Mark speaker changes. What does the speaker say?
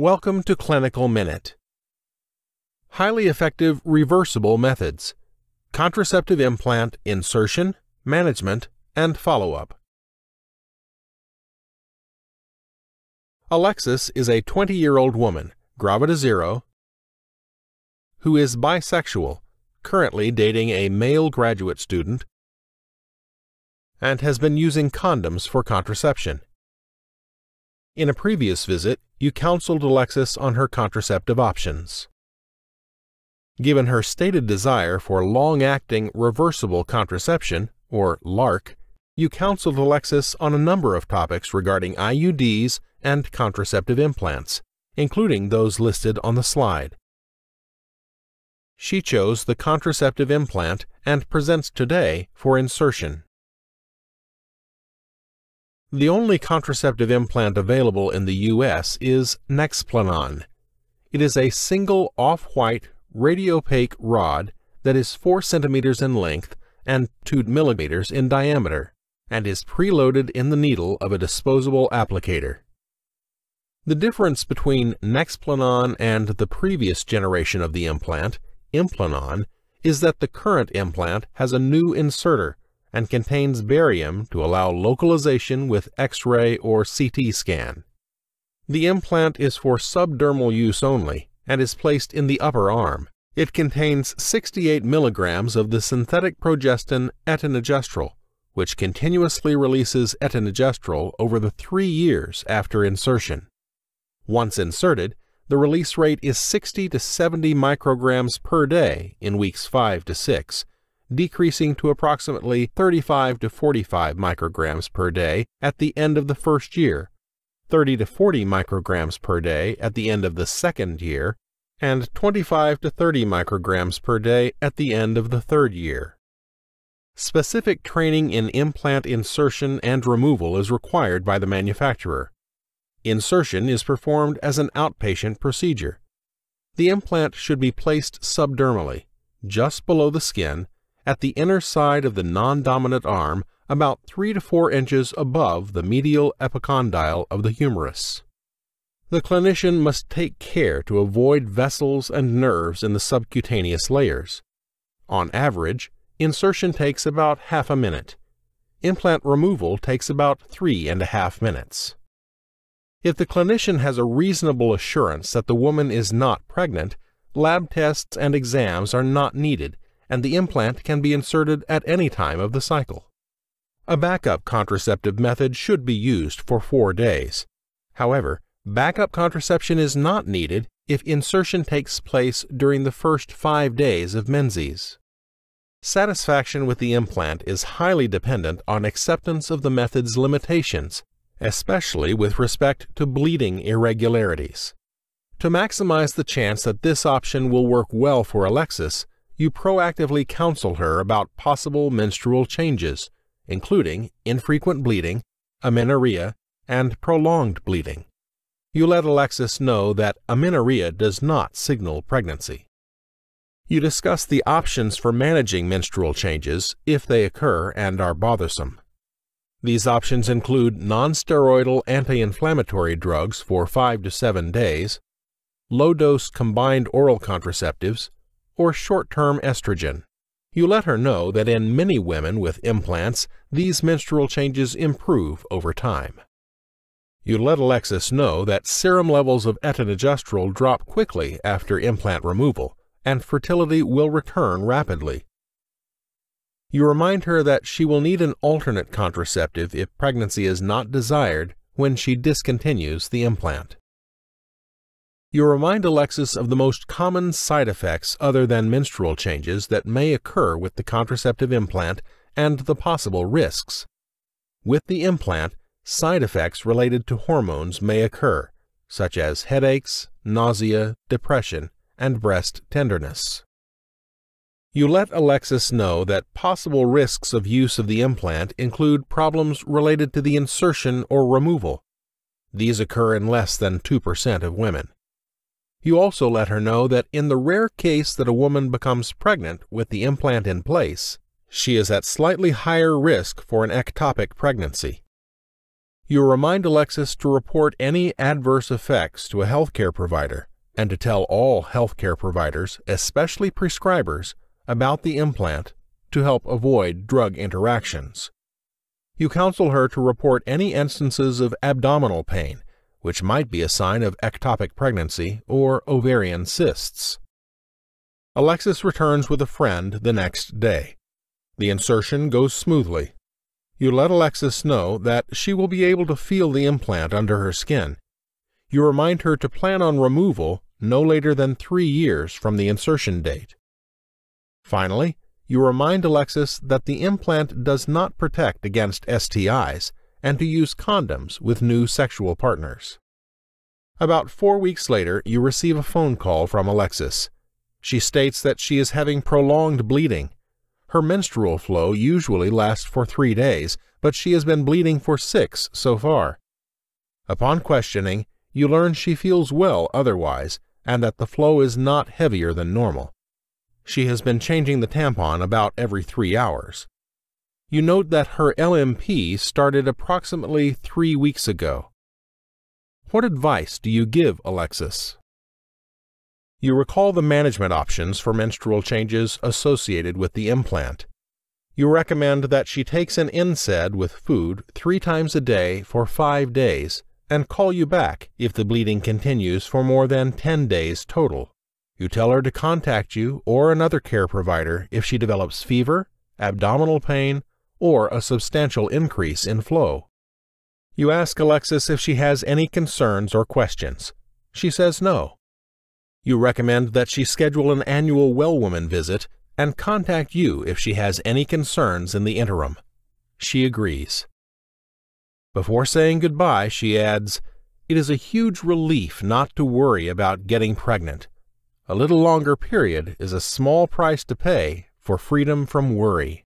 Speaker 1: Welcome to Clinical Minute. Highly effective reversible methods. Contraceptive implant insertion, management, and follow-up. Alexis is a 20-year-old woman, gravida zero, who is bisexual, currently dating a male graduate student, and has been using condoms for contraception. In a previous visit, you counseled Alexis on her contraceptive options. Given her stated desire for long-acting reversible contraception, or LARC, you counseled Alexis on a number of topics regarding IUDs and contraceptive implants, including those listed on the slide. She chose the contraceptive implant and presents today for insertion. The only contraceptive implant available in the U.S. is Nexplanon. It is a single off-white radiopaque rod that is 4 centimeters in length and 2 millimeters in diameter and is preloaded in the needle of a disposable applicator. The difference between Nexplanon and the previous generation of the implant, Implanon, is that the current implant has a new inserter and contains barium to allow localization with X-ray or CT scan. The implant is for subdermal use only and is placed in the upper arm. It contains 68 milligrams of the synthetic progestin etonogestrel, which continuously releases etonogestrel over the three years after insertion. Once inserted, the release rate is 60 to 70 micrograms per day in weeks 5 to 6, decreasing to approximately 35 to 45 micrograms per day at the end of the first year, 30 to 40 micrograms per day at the end of the second year, and 25 to 30 micrograms per day at the end of the third year. Specific training in implant insertion and removal is required by the manufacturer. Insertion is performed as an outpatient procedure. The implant should be placed subdermally, just below the skin, at the inner side of the non-dominant arm about 3 to 4 inches above the medial epicondyle of the humerus. The clinician must take care to avoid vessels and nerves in the subcutaneous layers. On average, insertion takes about half a minute. Implant removal takes about three and a half minutes. If the clinician has a reasonable assurance that the woman is not pregnant, lab tests and exams are not needed and the implant can be inserted at any time of the cycle. A backup contraceptive method should be used for four days. However, backup contraception is not needed if insertion takes place during the first five days of menses. Satisfaction with the implant is highly dependent on acceptance of the method's limitations, especially with respect to bleeding irregularities. To maximize the chance that this option will work well for Alexis, you proactively counsel her about possible menstrual changes, including infrequent bleeding, amenorrhea, and prolonged bleeding. You let Alexis know that amenorrhea does not signal pregnancy. You discuss the options for managing menstrual changes if they occur and are bothersome. These options include nonsteroidal anti-inflammatory drugs for 5 to 7 days, low-dose combined oral contraceptives, or short-term estrogen. You let her know that in many women with implants, these menstrual changes improve over time. You let Alexis know that serum levels of etonogestrel drop quickly after implant removal, and fertility will return rapidly. You remind her that she will need an alternate contraceptive if pregnancy is not desired when she discontinues the implant. You remind Alexis of the most common side effects other than menstrual changes that may occur with the contraceptive implant and the possible risks. With the implant, side effects related to hormones may occur, such as headaches, nausea, depression, and breast tenderness. You let Alexis know that possible risks of use of the implant include problems related to the insertion or removal. These occur in less than 2% of women. You also let her know that in the rare case that a woman becomes pregnant with the implant in place, she is at slightly higher risk for an ectopic pregnancy. You remind Alexis to report any adverse effects to a healthcare provider and to tell all healthcare providers, especially prescribers, about the implant to help avoid drug interactions. You counsel her to report any instances of abdominal pain, which might be a sign of ectopic pregnancy or ovarian cysts. Alexis returns with a friend the next day. The insertion goes smoothly. You let Alexis know that she will be able to feel the implant under her skin. You remind her to plan on removal no later than three years from the insertion date. Finally, you remind Alexis that the implant does not protect against STIs and to use condoms with new sexual partners. About four weeks later, you receive a phone call from Alexis. She states that she is having prolonged bleeding. Her menstrual flow usually lasts for three days, but she has been bleeding for six so far. Upon questioning, you learn she feels well otherwise and that the flow is not heavier than normal. She has been changing the tampon about every three hours. You note that her LMP started approximately three weeks ago. What advice do you give Alexis? You recall the management options for menstrual changes associated with the implant. You recommend that she takes an NSAID with food three times a day for five days and call you back if the bleeding continues for more than 10 days total. You tell her to contact you or another care provider if she develops fever, abdominal pain, or a substantial increase in flow. You ask Alexis if she has any concerns or questions. She says no. You recommend that she schedule an annual well woman visit and contact you if she has any concerns in the interim. She agrees. Before saying goodbye, she adds, It is a huge relief not to worry about getting pregnant. A little longer period is a small price to pay for freedom from worry.